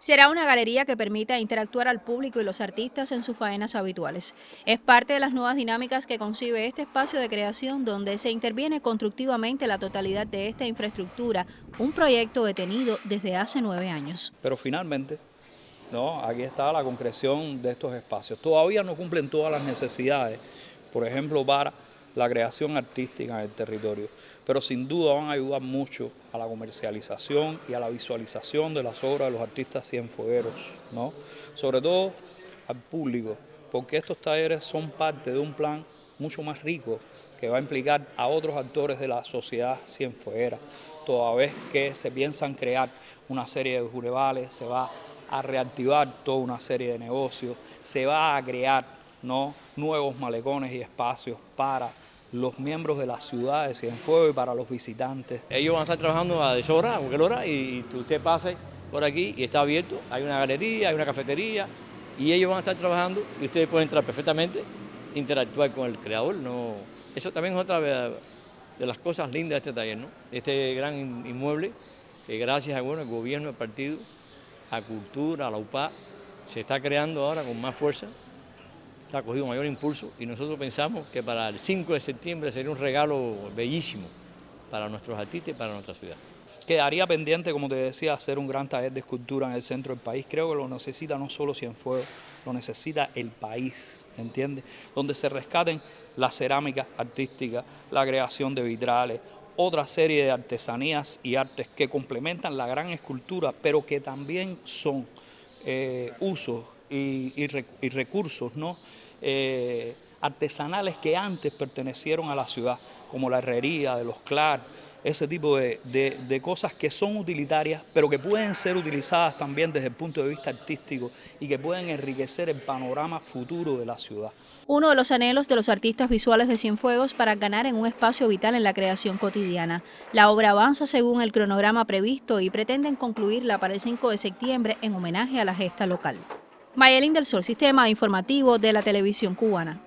Será una galería que permita interactuar al público y los artistas en sus faenas habituales. Es parte de las nuevas dinámicas que concibe este espacio de creación donde se interviene constructivamente la totalidad de esta infraestructura, un proyecto detenido desde hace nueve años. Pero finalmente, ¿no? aquí está la concreción de estos espacios. Todavía no cumplen todas las necesidades, por ejemplo, para la creación artística en el territorio, pero sin duda van a ayudar mucho a la comercialización y a la visualización de las obras de los artistas cienfuegueros, ¿no? sobre todo al público, porque estos talleres son parte de un plan mucho más rico que va a implicar a otros actores de la sociedad cienfueguera, toda vez que se piensan crear una serie de jurevales, se va a reactivar toda una serie de negocios, se va a crear ¿no? nuevos malecones y espacios para los miembros de la ciudad de Cienfuegos y para los visitantes. Ellos van a estar trabajando a deshora, a cualquier hora, y usted pase por aquí y está abierto, hay una galería, hay una cafetería, y ellos van a estar trabajando y ustedes pueden entrar perfectamente, interactuar con el creador. No, eso también es otra de las cosas lindas de este taller, ¿no? este gran inmueble que gracias a, bueno, gobierno, al partido, a cultura, a la UPA, se está creando ahora con más fuerza ha cogido mayor impulso y nosotros pensamos que para el 5 de septiembre sería un regalo bellísimo para nuestros artistas y para nuestra ciudad. Quedaría pendiente, como te decía, hacer un gran taller de escultura en el centro del país. Creo que lo necesita no solo Cienfuegos, lo necesita el país, ¿entiendes? Donde se rescaten la cerámica artística, la creación de vitrales, otra serie de artesanías y artes que complementan la gran escultura, pero que también son eh, usos y, y recursos, ¿no? Eh, artesanales que antes pertenecieron a la ciudad, como la herrería de los Clar, ese tipo de, cosas que son utilitarias, pero que pueden ser utilizadas también desde el punto de vista artístico y que pueden enriquecer el panorama futuro de la ciudad. Uno de los anhelos de los artistas visuales de Cienfuegos para ganar en un espacio vital en la creación cotidiana. La obra avanza según el cronograma previsto y pretenden concluirla para el 5 de septiembre en homenaje a la gesta local. Mayelín del Sol, Sistema Informativo de la Televisión Cubana.